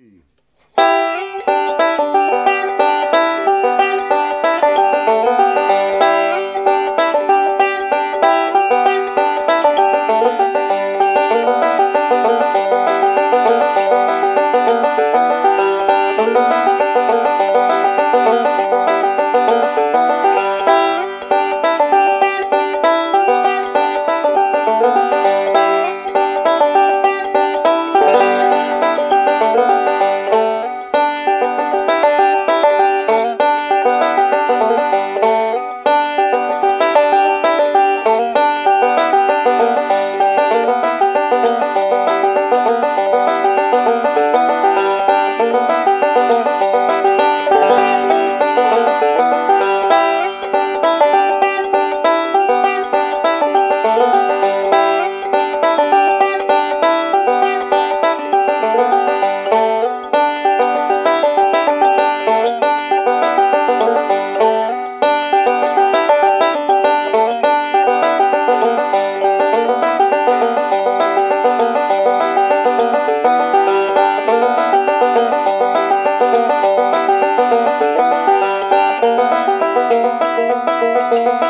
Mm. Música